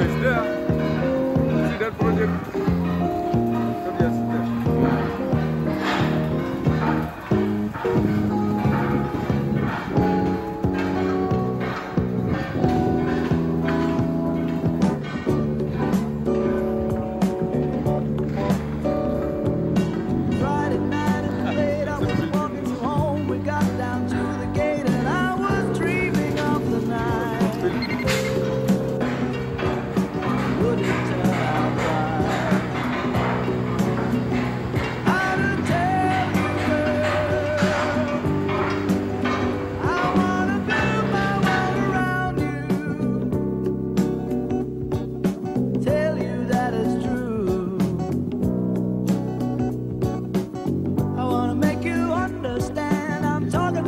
it's there. See that project?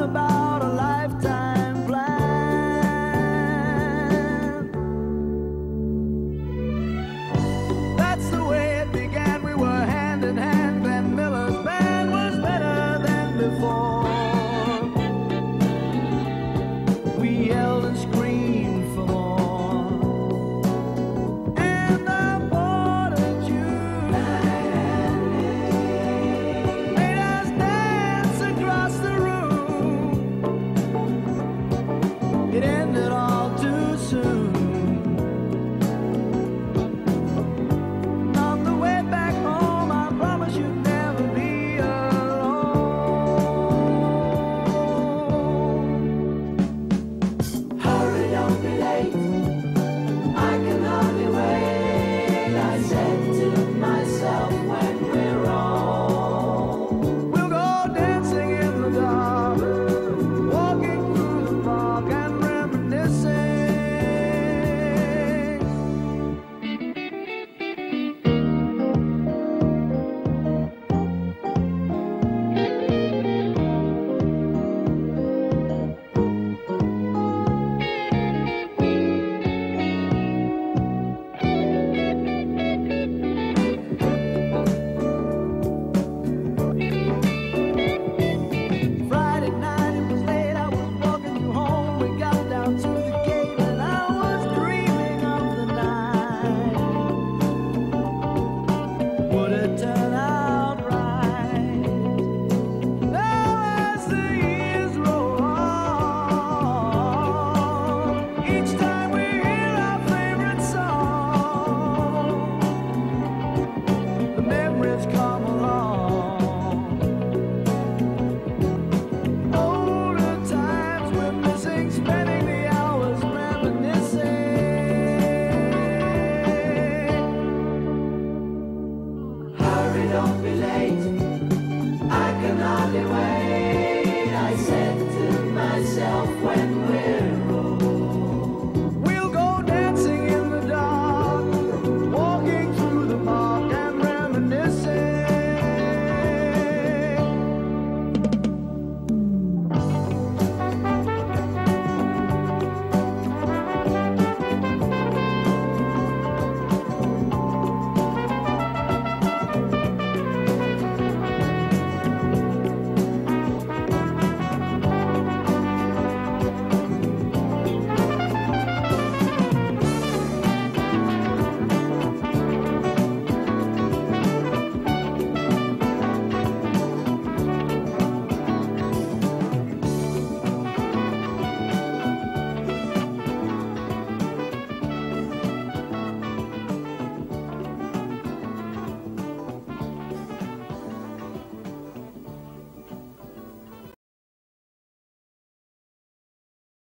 about It ended all.